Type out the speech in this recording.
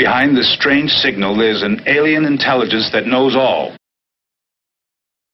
Behind this strange signal, there's an alien intelligence that knows all.